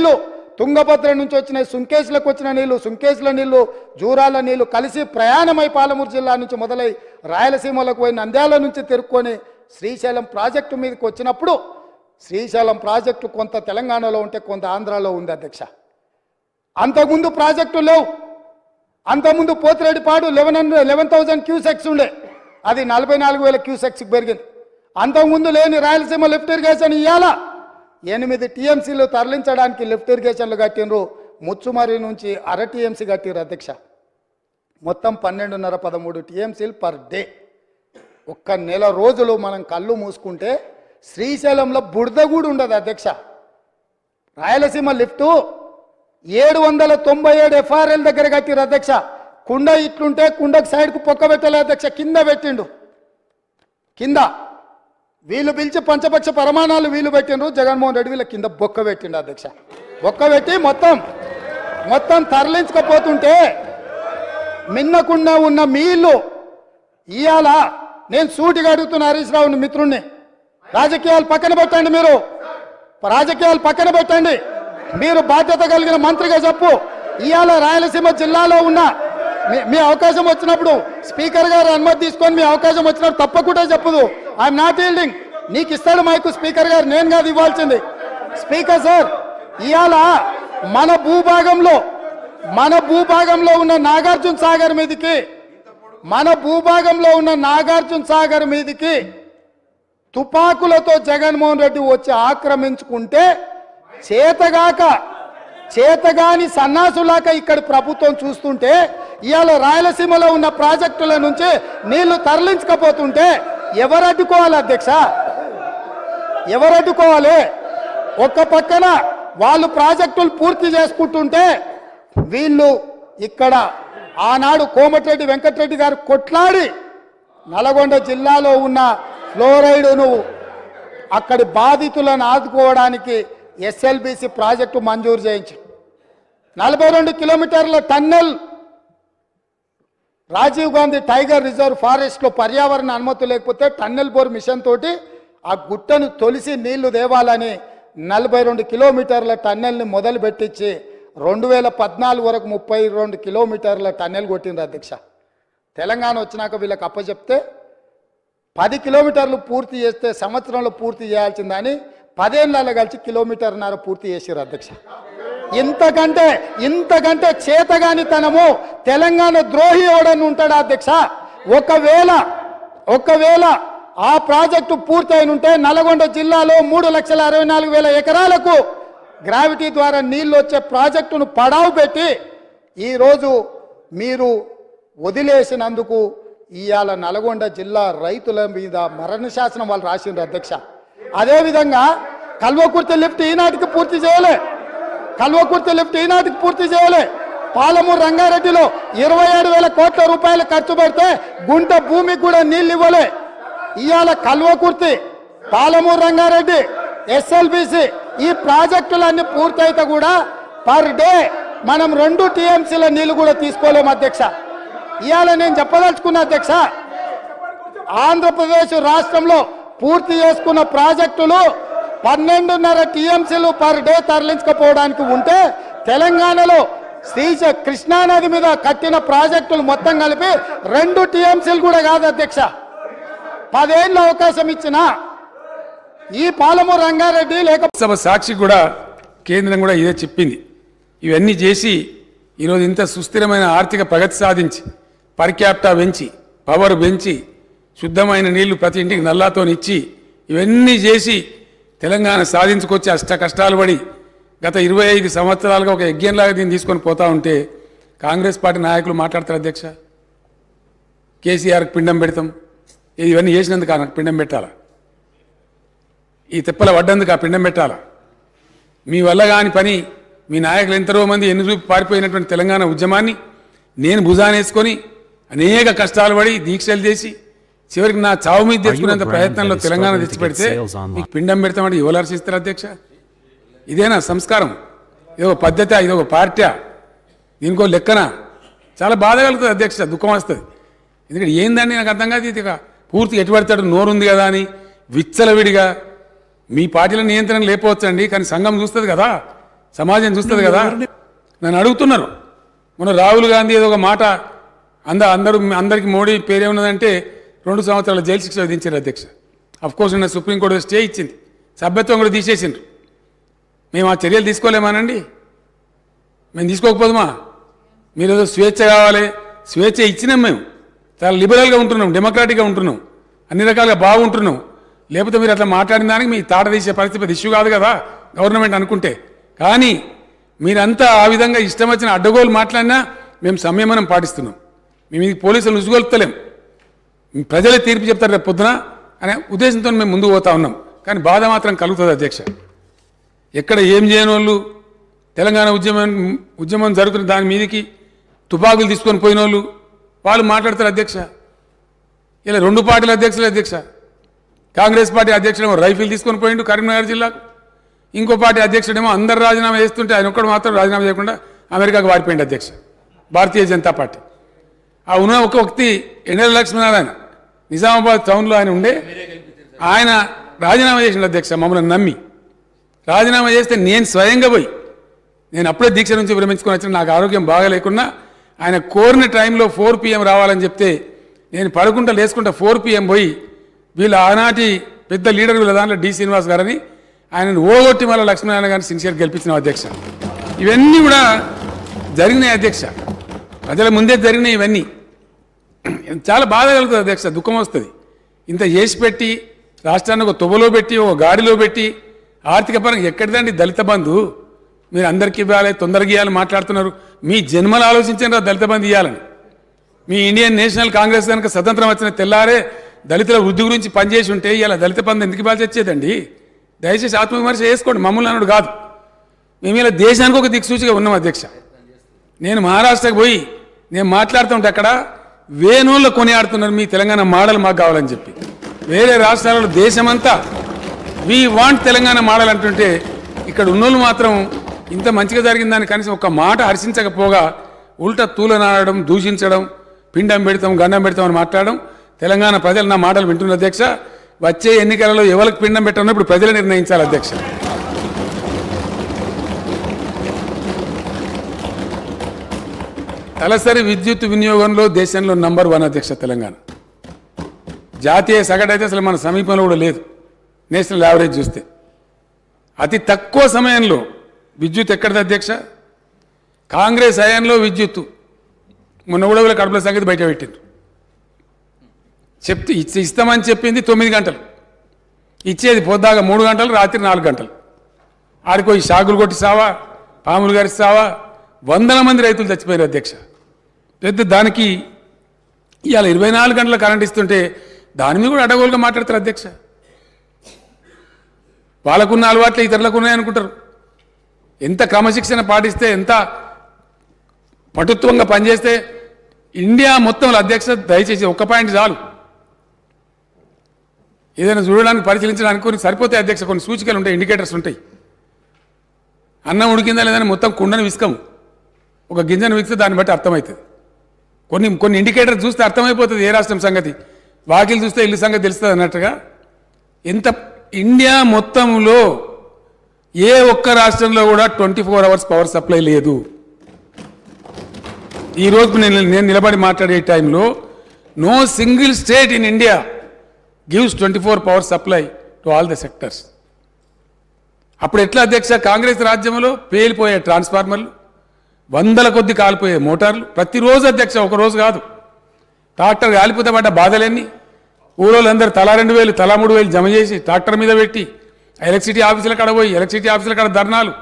నీళ్ళు తుంగభద్ర నుంచి వచ్చిన సుంకేసులకు వచ్చిన నీళ్ళు సుంకేసుల నీళ్ళు జూరాల నీళ్ళు కలిసి ప్రయాణమై పాలమూరు జిల్లా నుంచి మొదలై రాయలసీమలకు పోయి నంద్యాల నుంచి తెరుక్కొని శ్రీశైలం ప్రాజెక్టు మీదకి వచ్చినప్పుడు శ్రీశైలం ప్రాజెక్టు కొంత తెలంగాణలో ఉంటే కొంత ఆంధ్రాలో ఉంది అధ్యక్ష. అంతకుముందు ప్రాజెక్టు లేవు. అంతకుముందు Pothireddypadu eleven hundred eleven thousand cusecs ఉండే. అది నలభై నాలుగు వేల క్యూసెక్స్కి పెరిగింది. అంతకుముందు లేని రాయలసీమ లిఫ్ట్ ఇరిగేషన్ ఇవ్వాలా ఎనిమిది టీఎంసీలు తరలించడానికి లిఫ్ట్ ఇరిగేషన్లు కట్టినరు ముచ్చుమరి నుంచి అర టీఎంసీ కట్టిరు అధ్యక్ష. మొత్తం పన్నెండున్నర పదమూడు టీఎంసీలు పర్ డే. ఒక్క నెల రోజులు మనం కళ్ళు మూసుకుంటే శ్రీశైలంలో బురద కూడా ఉండదు అధ్యక్ష. రాయలసీమ లిఫ్టు ఏడు వందల తొంభై ఏడు ఎఫ్ఆర్ఎల్ దగ్గర కట్టిరు అధ్యక్ష. కుండ ఇట్లుంటే కుండకు సైడ్కు పొక్క పెట్టలే అధ్యక్ష. కింద పెట్టిండు. కింద. వీళ్ళు పిలిచి పంచపక్ష ప్రమాణాలు వీళ్ళు పెట్టిండ్రు. జగన్మోహన్ రెడ్డి వీళ్ళ కింద బొక్క పెట్టిండు అధ్యక్ష. బొక్క పెట్టి మొత్తం మొత్తం తరలించకపోతుంటే మిన్నకుండా ఉన్న మీళ్ళు ఇవాళ నేను సూటిగా అడుగుతున్న హరీష్ రావుని మిత్రుణ్ణి. రాజకీయాలు పక్కన పెట్టండి మీరు. రాజకీయాలు పక్కన పెట్టండి. మీరు బాధ్యత కలిగిన మంత్రిగా చెప్పు. ఇవాళ రాయలసీమ జిల్లాలో ఉన్న మీ- మీ అవకాశం వచ్చినప్పుడు స్పీకర్ గారు అనుమతి తీసుకొని మీ అవకాశం వచ్చినప్పుడు తప్పకుండా చెప్పదు. ఐఎమ్ నాట్ ఈల్డింగ్ నీకు ఇస్తాడు మైకు స్పీకర్ గారు నేను కాదు ఇవ్వాల్సింది. స్పీకర్ సార్ ఇవాళ మన భూభాగంలో మన భూభాగంలో ఉన్న నాగార్జున సాగర్ మీదకి మన భూభాగంలో ఉన్న నాగార్జున సాగర్ మీదకి తుపాకులతో జగన్మోహన్ రెడ్డి వచ్చి ఆక్రమించుకుంటే చేతగాక చేతగాని సన్నాసులాక ఇక్కడ ప్రభుత్వం చూస్తుంటే ఇవాళ రాయలసీమలో ఉన్న ప్రాజెక్టుల నుంచి నీళ్ళు తరలించకపోతుంటే ఎవరు అడ్డుకోవాలి అధ్యక్ష? ఎవరు అడ్డుకోవాలి? ఒక్క పక్కన వాళ్ళు ప్రాజెక్టులు పూర్తి చేసుకుంటుంటే వీళ్ళు ఇక్కడ ఆనాడు కోమటిరెడ్డి వెంకటరెడ్డి గారు కొట్లాడి నల్గొండ జిల్లాలో ఉన్న ఫ్లోరైడును అక్కడి బాధితులను ఆదుకోవడానికి ఎస్ఎల్బిసి ప్రాజెక్టు మంజూరు చేయించి నలభై రెండు కిలోమీటర్ల tunnel Rajiv Gandhi tiger reserve ఫారెస్ట్లో పర్యావరణ అనుమతి లేకపోతే టన్నెల్ బోర్ మిషన్ తోటి ఆ గుట్టను తొలిసి నీళ్ళు దేవాలని నలభై రెండు కిలోమీటర్ల టన్నెల్ని మొదలు పెట్టించి రెండు వేల పద్నాలుగు వరకు ముప్పై రెండు కిలోమీటర్ల టన్నెల్ కొట్టిండ్రు అధ్యక్ష. తెలంగాణ వచ్చినాక వీళ్ళకి అప్పచెప్తే పది కిలోమీటర్లు పూర్తి చేస్తే సంవత్సరంలో పూర్తి చేయాల్సిందని పదేళ్ళలో కలిసి కిలోమీటర్న్నర పూర్తి చేసారు అధ్యక్ష. ఇంతకంటే ఇంతకంటే చేతగానితనము తెలంగాణ ద్రోహి ఎవడని ఉంటాడా అధ్యక్ష? ఒకవేళ ఒకవేళ ఆ ప్రాజెక్టు పూర్తయిన ఉంటే నల్గొండ జిల్లాలో మూడు లక్షల అరవై నాలుగు వేల ఎకరాలకు గ్రావిటీ ద్వారా నీళ్ళు వచ్చే ప్రాజెక్టును పడావు పెట్టి ఈరోజు మీరు వదిలేసినందుకు ఇవాళ నల్గొండ జిల్లా రైతుల మీద మరణ శాసనం వాళ్ళు రాసిండ్రు అధ్యక్ష. అదేవిధంగా కల్వకుర్తి లిఫ్ట్ ఈనాటికి పూర్తి చేయలే. కల్వకుర్తి లిఫ్ట్ ఈనాటికి పూర్తి చేయలే. పాలమూరు రంగారెడ్డిలో ఇరవై ఏడు వేల కోట్ల రూపాయలు ఖర్చు పెడితే గుంట భూమికి కూడా నీళ్ళు ఇవ్వలే. ఇవాళ కల్వకుర్తి పాలమూరు రంగారెడ్డి ఎస్ఎల్బిసి ఈ ప్రాజెక్టులన్నీ పూర్తయితే కూడా పర్ డే మనం రెండు టీఎంసీల నీళ్ళు కూడా తీసుకోలేము అధ్యక్ష. ఇవాళ నేను చెప్పదలుచుకున్న అధ్యక్ష ఆంధ్రప్రదేశ్ రాష్ట్రంలో పూర్తి చేసుకున్న ప్రాజెక్టులు పన్నెండున్నర టీఎంసీలు పర్ డే తరలించకపోవడానికి ఉంటే తెలంగాణలో శ్రీశ కృష్ణానది మీద కట్టిన ప్రాజెక్టులు మొత్తం కలిపి రెండు టీఎంసీలు కూడా కాదు అధ్యక్ష. పదేళ్ళ అవకాశం ఇచ్చిన ఈ పాలము రంగారెడ్డి లేక సభ సాక్షి కూడా కేంద్రం కూడా ఇదే చెప్పింది. ఇవన్నీ చేసి ఈరోజు ఇంత సుస్థిరమైన ఆర్థిక ప్రగతి సాధించి పర్ క్యాపిటా పెంచి పవర్ పెంచి శుద్ధమైన నీళ్ళు ప్రతి ఇంటికి నల్లాతోనిచ్చి ఇవన్నీ చేసి తెలంగాణ సాధించుకొచ్చి అష్ట కష్టాలు పడి గత ఇరవై ఐదు సంవత్సరాలుగా ఒక యజ్ఞంలాగా దీన్ని తీసుకొని పోతా ఉంటే కాంగ్రెస్ పార్టీ నాయకులు మాట్లాడతారు అధ్యక్ష. కేసీఆర్కి పిండం పెడతాం. ఇవన్నీ చేసినందుకు నాకు పిండం పెట్టాలా? ఈ తిప్పల పడ్డందుకు ఆ పిండం పెట్టాలా? మీ వల్ల కాని పని మీ నాయకులు ఎంతరో మంది ఎన్ని చూపి పారిపోయినటువంటి తెలంగాణ ఉద్యమాన్ని నేను భుజానేసుకొని అనేక కష్టాలు పడి దీక్షలు చేసి చివరికి నా చావు మీద తెచ్చుకునేంత ప్రయత్నంలో తెలంగాణ తెచ్చిపెడితే? మీకు పిండం పెడతామంటే ఎవరు హర్షిస్తారు అధ్యక్ష. ఇదేనా సంస్కారం? ఇదొక పద్ధతి ఇదొక పార్టీ దీనికో లెక్కన? చాలా బాధ కలుగుతుంది అధ్యక్ష దుఃఖం వస్తుంది. ఎందుకంటే ఏందండి నాకు అర్థం కాదు ఇది పూర్తి ఎటు పడతాడు? నోరుంది కదా అని విచ్చలవిడిగా. మీ పార్టీల నియంత్రణ లేపవచ్చండి కానీ సంఘం చూస్తుంది కదా? సమాజం చూస్తుంది కదా? నన్ను అడుగుతున్నారు. మొన్న రాహుల్ గాంధీ ఏదో ఒక మాట అంద అందరూ అందరికి మోడీ పేరేమున్నదంటే రెండు సంవత్సరాల జైలు శిక్ష విధించారు అధ్యక్ష. అఫ్ కోర్స్ నిన్న సుప్రీంకోర్టు స్టే ఇచ్చింది. సభ్యత్వం కూడా తీసేసిండ్రు. మేము ఆ చర్యలు తీసుకోలేమానండి? మేము తీసుకోకపోదుమా? మీరు ఏదో స్వేచ్ఛ కావాలి. స్వేచ్ఛ ఇచ్చినాం మేము. చాలా లిబరల్గా ఉంటున్నాం డెమోక్రాటిక్గా ఉంటున్నాం. అన్ని రకాలుగా బాగుంటున్నాం. లేకపోతే మీరు అట్లా మాట్లాడిన దానికి మీ తాట తీసే పరిస్థితి పెద్ద ఇష్యూ కాదు కదా గవర్నమెంట్ అనుకుంటే. కానీ మీరంతా ఆ విధంగా ఇష్టం వచ్చిన అడ్డగోలు మాట్లాడినా మేము సంయమనం పాటిస్తున్నాం. మేము ఇది పోలీసులు ఉసుగొలుపుతలేం. ప్రజలే తీర్పు చెప్తారు రేపు పొద్దున అనే ఉద్దేశంతో మేము ముందుకు పోతా ఉన్నాం. కానీ బాధ మాత్రం కలుగుతుంది అధ్యక్ష. ఎక్కడ ఏం చేయని వాళ్ళు తెలంగాణ ఉద్యమం ఉద్యమం జరుగుతున్న దాని మీదకి తుపాకులు తీసుకొని పోయిన వాళ్ళు వాళ్ళు మాట్లాడతారు అధ్యక్ష. ఇలా రెండు పార్టీల అధ్యక్షులు అధ్యక్ష. కాంగ్రెస్ పార్టీ అధ్యక్షుడేమో రైఫిల్ తీసుకొని పోయిండు కరీంనగర్ జిల్లాకు. ఇంకో పార్టీ అధ్యక్షుడేమో అందరు రాజీనామా చేస్తుంటే ఆయన ఒక్కడు మాత్రం రాజీనామా చేయకుండా అమెరికాకు వారిపోయింది అధ్యక్ష. భారతీయ జనతా పార్టీ. ఆ ఉన్న ఒక వ్యక్తి ఎన్ఎల్ లక్ష్మీనారాయణ. నిజామాబాద్ టౌన్లో ఆయన ఉండే ఆయన రాజీనామా చేసిన అధ్యక్ష మమ్మల్ని నమ్మి. రాజీనామా చేస్తే నేను స్వయంగా పోయి నేను అప్పుడే దీక్ష నుంచి విరమించుకొని వచ్చిన నాకు ఆరోగ్యం బాగలేకున్నా ఆయన కోరిన టైంలో ఫోర్ పిఎం రావాలని చెప్తే నేను పడుకుంటా లేసుకుంటా ఫోర్ పిఎం పోయి వీళ్ళ ఆనాటి పెద్ద లీడర్ వీళ్ళ దాంట్లో డి శ్రీనివాస్ గారని ఆయనను ఓగొట్టి మళ్ళీ లక్ష్మీనారాయణ గారిని సిన్సియర్ గెలిపించిన అధ్యక్ష. ఇవన్నీ కూడా జరిగినాయి అధ్యక్ష. ప్రజల ముందే జరిగినాయి ఇవన్నీ. చాలా బాధ కలుగుతుంది అధ్యక్ష దుఃఖం వస్తుంది. ఇంత చేసి పెట్టి రాష్ట్రాన్ని ఒక తువ్వలో పెట్టి ఒక గాడిలో పెట్టి ఆర్థిక పరంగా ఎక్కడిదండి దళిత బంధు? మీరు అందరికీ ఇవ్వాలి తొందరగా ఇవ్వాలి మాట్లాడుతున్నారు. మీ జన్మలు ఆలోచించండి దళిత బంధు ఇవ్వాలని. మీ ఇండియన్ నేషనల్ కాంగ్రెస్ కనుక స్వతంత్రం వచ్చిన తెల్లారే దళితుల వృద్ధి గురించి పనిచేసి ఉంటే ఇలా దళిత బంధు ఎందుకు ఇవ్వాల్సి వచ్చేదండి? దయచేసి ఆత్మవిమర్శ చేసుకోండి మమ్మల్ని అన్నాడు కాదు. మేము ఇలా దేశానికి ఒక దిక్సూచిగా ఉన్నాం అధ్యక్ష. నేను మహారాష్ట్రకు పోయి నేను మాట్లాడుతుంటే అక్కడ వేణువుల్లో కొనియాడుతున్నారు. మీ తెలంగాణ మోడల్ మాకు కావాలని చెప్పి. వేరే రాష్ట్రాలలో దేశమంతా వీ వాంట్ తెలంగాణ మోడల్ అంటుంటే ఇక్కడ ఉన్నోళ్ళు మాత్రం ఇంత మంచిగా జరిగిందని కనీసం ఒక మాట హర్షించకపోగా ఉల్టా తూలనాడడం దూషించడం పిండం పెడతాం గండం పెడతాం అని మాట్లాడడం తెలంగాణ ప్రజలు నా మాటలు వింటున్న అధ్యక్ష. వచ్చే ఎన్నికలలో ఎవరికి పిండం పెట్టాలో ఇప్పుడు ప్రజలు నిర్ణయించాలి అధ్యక్ష. తలసరి విద్యుత్ వినియోగంలో దేశంలో నంబర్ వన్ అధ్యక్ష తెలంగాణ. జాతీయ సగటు అయితే అసలు మన సమీపంలో కూడా లేదు. నేషనల్ యావరేజ్ చూస్తే. అతి తక్కువ సమయంలో విద్యుత్ ఎక్కడిది అధ్యక్ష? కాంగ్రెస్ హయాంలో విద్యుత్. మొన్న కూడా వీళ్ళ కడుపుల సంగతి బయట పెట్టింది చెప్తే ఇచ్చి ఇస్తామని చెప్పింది తొమ్మిది గంటలు. ఇచ్చేది పొద్దాగా మూడు గంటలు రాత్రి నాలుగు గంటలు. ఆడికో ఈ షాగులు కొట్టి సావా పాములు గారి సావా వందల మంది రైతులు చచ్చిపోయారు అధ్యక్ష. పెద్ద దానికి ఇవాళ ఇరవై నాలుగు గంటల కరెంట్ ఇస్తుంటే దాని మీద కూడా అడగోలుగా మాట్లాడతారు అధ్యక్ష. వాళ్ళకున్న అలవాట్లు ఇతరులకు ఉన్నాయనుకుంటారు. ఎంత క్రమశిక్షణ పాటిస్తే ఎంత పటుత్వంగా పనిచేస్తే ఇండియా మొత్తంలో అధ్యక్ష దయచేసి ఒక్క పాయింట్ చాలు. ఏదైనా చూడడానికి పరిశీలించడానికి కొన్ని సరిపోతాయి అధ్యక్ష కొన్ని సూచికలు ఉంటాయి ఇండికేటర్స్ ఉంటాయి. అన్నం ఉడికిందా లేదని మొత్తం కుండను విసుకము ఒక గింజను విసితే దాన్ని బట్టి అర్థమవుతుంది. కొన్ని కొన్ని ఇండికేటర్ చూస్తే అర్థమైపోతుంది ఏ రాష్ట్రం సంగతి. వాకిలు చూస్తే ఇల్లు సంగతి తెలుస్తుంది అన్నట్టుగా. ఎంత ఇండియా మొత్తంలో ఏ ఒక్క రాష్ట్రంలో కూడా twenty four hours power supply లేదు. ఈ రోజు నేను నేను నిలబడి మాట్లాడే టైంలో no single state in India gives twenty four power supply to all the sectors. అప్పుడు ఎట్లా అధ్యక్ష కాంగ్రెస్ రాజ్యంలో పేలిపోయే ట్రాన్స్ఫార్మర్లు వందల కొద్ది కాలిపోయే మోటార్లు. ప్రతిరోజు అధ్యక్ష ఒకరోజు కాదు. ట్రాక్టర్ కాలిపోతే పడ్డ బాధలన్నీ? ఊరోళ్ళందరూ తలా రెండు వేలు తలా మూడు వేలు జమ చేసి ట్రాక్టర్ మీద పెట్టి ఎలక్ట్రిసిటీ ఆఫీసుల కాడ పోయి ఎలక్ట్రిసిటీ ఆఫీసుల కాడ ధర్నాలు.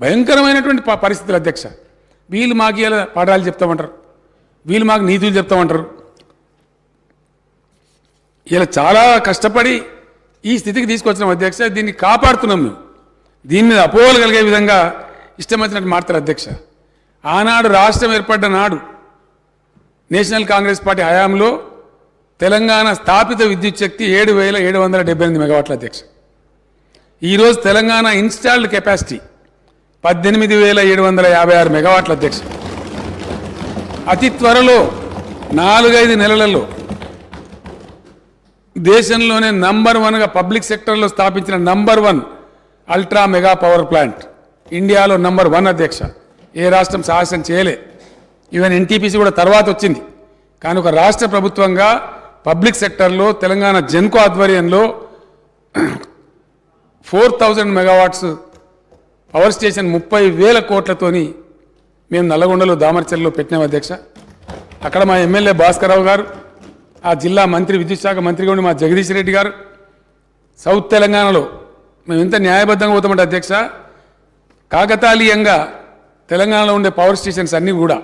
భయంకరమైనటువంటి ప- పరిస్థితులు అధ్యక్ష. వీళ్ళు మాకు ఇలా పాఠాలు చెప్తామంటారు. వీళ్ళు మాకు నీతులు చెప్తామంటారు. ఇలా చాలా కష్టపడి ఈ స్థితికి తీసుకొచ్చినాం అధ్యక్ష. దీన్ని కాపాడుతున్నాం మేము. దీని మీద అపోహలు కలిగే విధంగా ఇష్టం వచ్చినట్టు అధ్యక్ష. ఆనాడు రాష్ట్రం ఏర్పడ్డ నాడు నేషనల్ కాంగ్రెస్ పార్టీ హయాంలో తెలంగాణ స్థాపిత విద్యుత్ శక్తి ఏడు వేల ఏడు వందల డెబ్బై ఎనిమిది మెగావాట్ల అధ్యక్ష. ఈరోజు తెలంగాణ ఇన్స్టాల్డ్ కెపాసిటీ పద్దెనిమిది వేల ఏడు వందల యాభై ఆరు మెగావాట్ల అధ్యక్ష. అతి త్వరలో నాలుగైదు నెలలలో దేశంలోనే నంబర్ వన్గా పబ్లిక్ సెక్టర్లో స్థాపించిన number one ultra mega power plant ఇండియాలో నంబర్ వన్ అధ్యక్ష. ఏ రాష్ట్రం సాహసం చేయలే. ఈవెన్ ఎన్టీపీసీ కూడా తర్వాత వచ్చింది. కానీ ఒక రాష్ట్ర ప్రభుత్వంగా పబ్లిక్ సెక్టర్లో తెలంగాణ జెన్కో ఆధ్వర్యంలో four thousand megawatts power station ముప్పై వేల కోట్లతోని మేము నల్లగొండలో దామర్చెల్లో పెట్టినాం అధ్యక్ష. అక్కడ మా ఎమ్మెల్యే భాస్కరరావు గారు ఆ జిల్లా మంత్రి విద్యుత్ శాఖ మంత్రిగా ఉండి మా జగదీష్ రెడ్డి గారు. సౌత్ తెలంగాణలో మేము ఎంత న్యాయబద్ధంగా పోతామంటే అధ్యక్ష కాకతాళీయంగా తెలంగాణలో ఉండే పవర్ స్టేషన్స్ అన్నీ కూడా